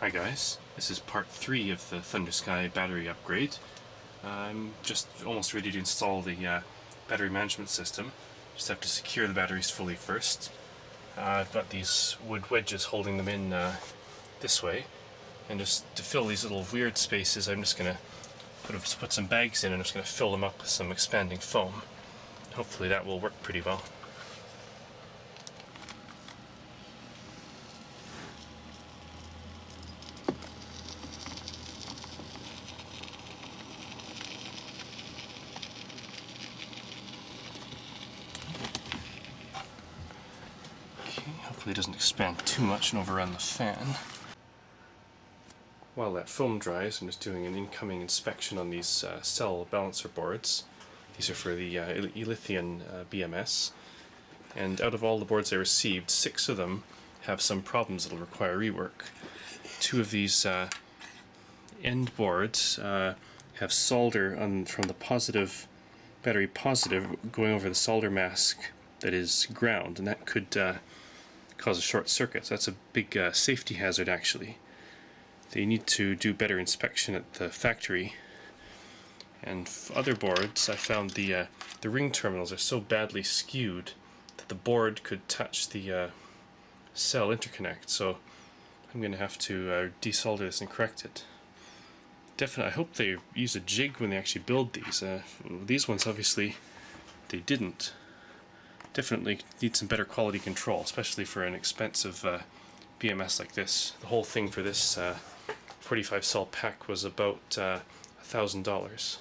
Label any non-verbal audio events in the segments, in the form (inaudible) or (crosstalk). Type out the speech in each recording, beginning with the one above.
Hi guys, this is part 3 of the ThunderSky battery upgrade. I'm just almost ready to install the uh, battery management system. Just have to secure the batteries fully first. Uh, I've got these wood wedges holding them in uh, this way. And just to fill these little weird spaces I'm just going to put, put some bags in and I'm just going to fill them up with some expanding foam. Hopefully that will work pretty well. Hopefully doesn't expand too much and overrun the fan. While that foam dries, I'm just doing an incoming inspection on these uh, cell balancer boards. These are for the uh, Elithion uh, BMS. And out of all the boards I received, six of them have some problems that'll require rework. Two of these uh, end boards uh, have solder on, from the positive battery positive going over the solder mask that is ground, and that could cause a short circuit. That's a big uh, safety hazard actually. They need to do better inspection at the factory. And other boards, I found the uh, the ring terminals are so badly skewed that the board could touch the uh, cell interconnect. So I'm going to have to uh, desolder this and correct it. Definitely, I hope they use a jig when they actually build these. Uh, these ones obviously they didn't definitely need some better quality control, especially for an expensive uh, BMS like this. The whole thing for this uh, 45 cell pack was about uh, $1,000.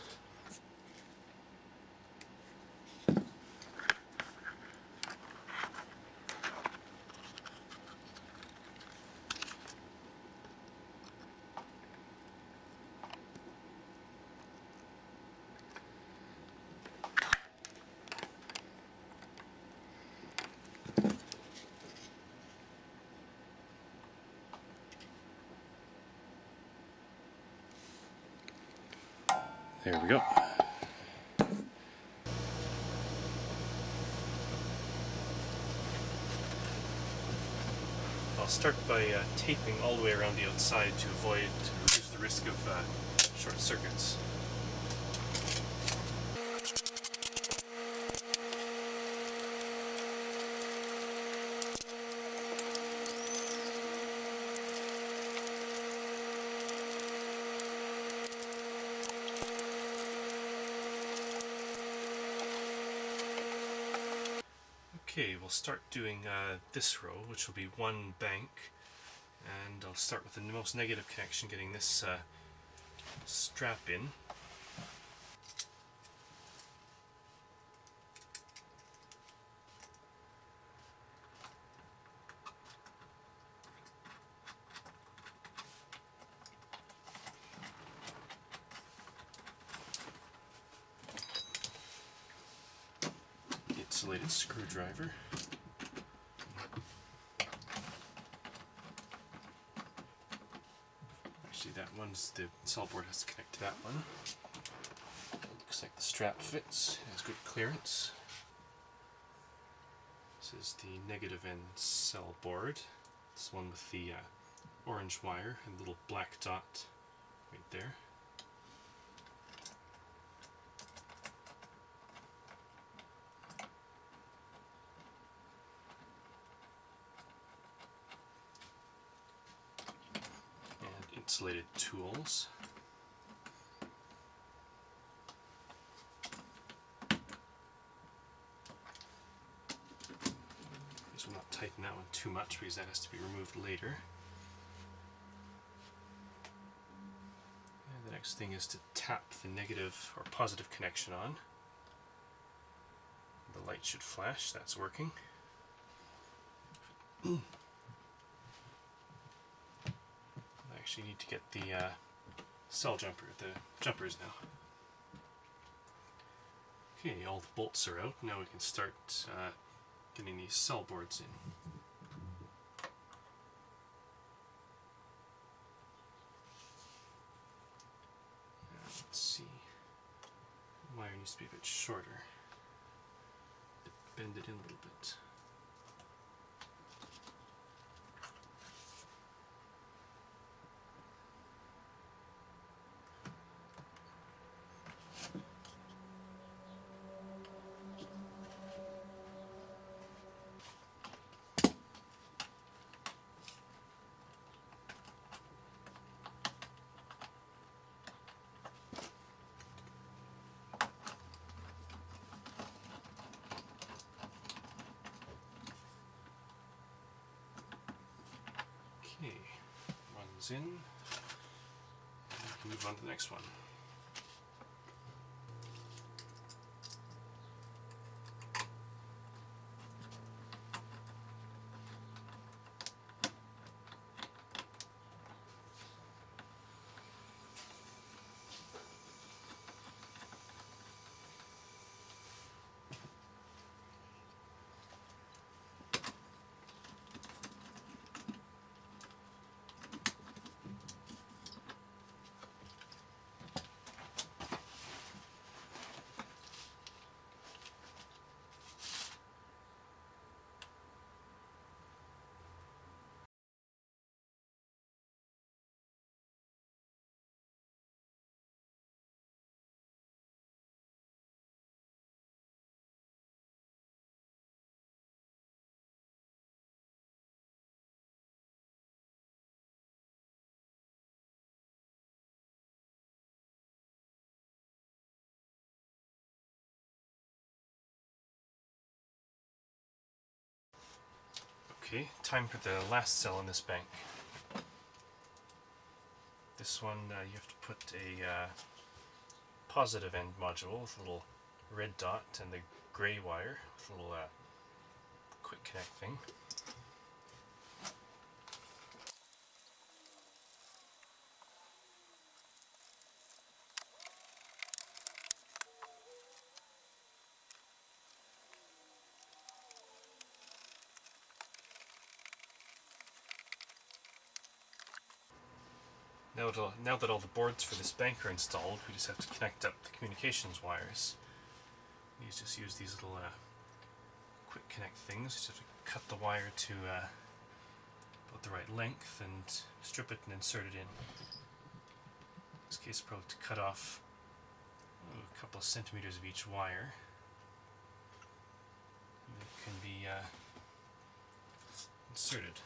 There we go. I'll start by uh, taping all the way around the outside to avoid, to reduce the risk of uh, short circuits. Okay, we'll start doing uh, this row, which will be one bank, and I'll start with the most negative connection, getting this uh, strap in. Insulated screwdriver. Actually that one's, the cell board has to connect to that one. Looks like the strap fits, has good clearance. This is the negative end cell board. This one with the uh, orange wire and little black dot right there. Insulated tools. Guess we'll not tighten that one too much because that has to be removed later. And the next thing is to tap the negative or positive connection on. The light should flash, that's working. (clears throat) actually need to get the uh, cell jumper, the jumpers now. Okay, all the bolts are out. Now we can start uh, getting these cell boards in. let's see. Wire needs to be a bit shorter. Bend it in a little bit. goes in. We can move on to the next one. Okay, time for the last cell in this bank. This one uh, you have to put a uh, positive end module with a little red dot and the grey wire with a little uh, quick connect thing. Now that, all, now that all the boards for this bank are installed, we just have to connect up the communications wires. We just use these little uh, quick connect things. Just have to cut the wire to uh, about the right length and strip it and insert it in. In this case, probably to cut off oh, a couple of centimeters of each wire. And it can be uh, inserted.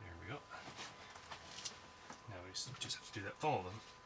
There we go. Now we just just have to do that for all of them.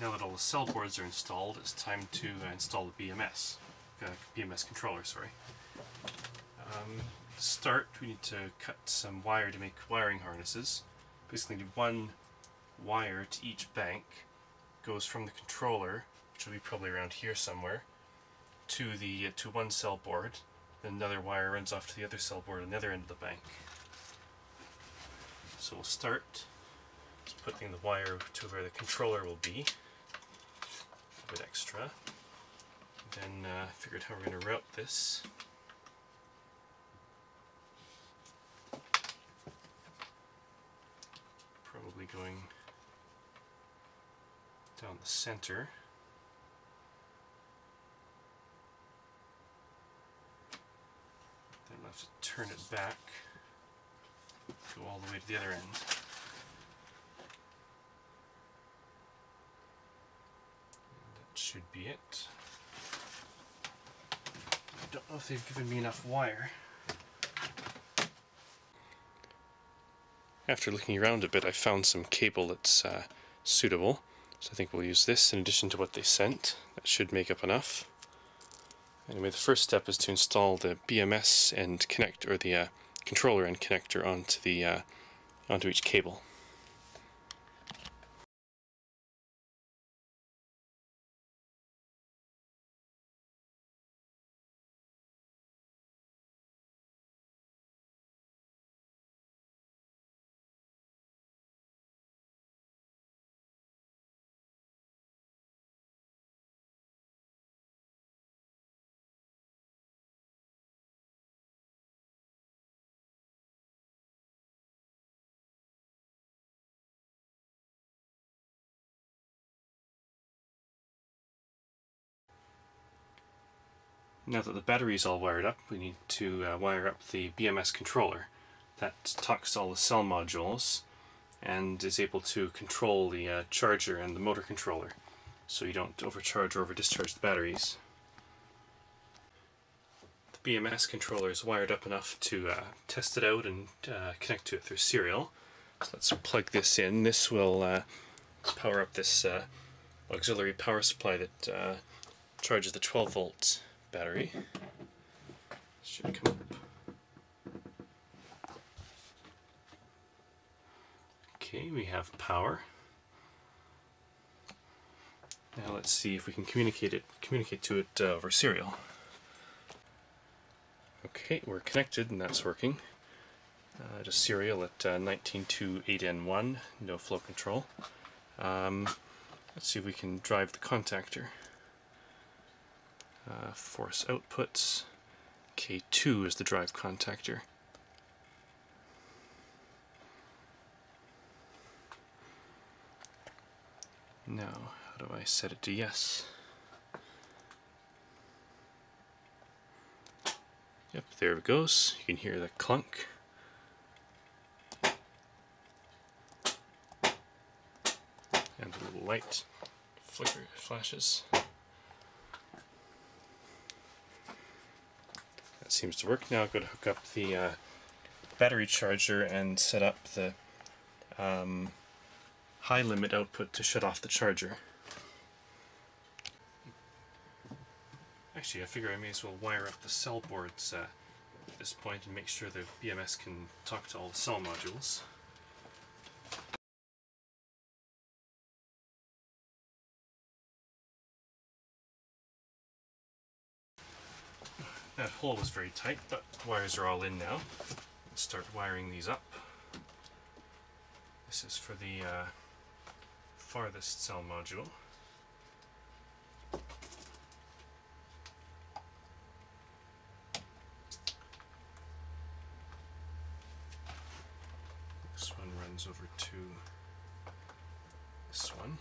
Now that all the cell boards are installed, it's time to uh, install the BMS, uh, BMS controller, sorry. Um, to start, we need to cut some wire to make wiring harnesses. Basically, need one wire to each bank, goes from the controller, which will be probably around here somewhere, to the uh, to one cell board. Then another wire runs off to the other cell board on the other end of the bank. So we'll start just putting the wire to where the controller will be bit extra. Then uh, figured how we're going to route this. Probably going down the center. Then we'll have to turn it back, go all the way to the other end. Should be it. I don't know if they've given me enough wire. After looking around a bit, I found some cable that's uh, suitable. So I think we'll use this in addition to what they sent. That should make up enough. Anyway, the first step is to install the BMS and connect, or the uh, controller and connector onto the uh, onto each cable. Now that the battery is all wired up, we need to uh, wire up the BMS controller. That to all the cell modules and is able to control the uh, charger and the motor controller so you don't overcharge or over discharge the batteries. The BMS controller is wired up enough to uh, test it out and uh, connect to it through serial. So let's plug this in. This will uh, power up this uh, auxiliary power supply that charges the 12 volts battery. Should come up. Okay, we have power. Now let's see if we can communicate it, communicate to it uh, over serial. Okay, we're connected and that's working. Uh, just serial at uh, 1928N1, no flow control. Um, let's see if we can drive the contactor uh, force outputs. K2 is the drive contactor. Now, how do I set it to yes? Yep, there it goes. You can hear the clunk. And a little light flicker flashes. Seems to work. Now I've got to hook up the uh, battery charger and set up the um, high limit output to shut off the charger. Actually, I figure I may as well wire up the cell boards uh, at this point and make sure the BMS can talk to all the cell modules. That hole was very tight, but wires are all in now. Let's start wiring these up. This is for the uh, farthest cell module. This one runs over to this one.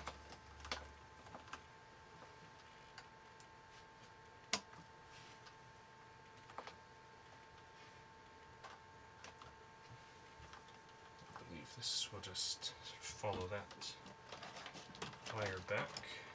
Will just follow that wire back.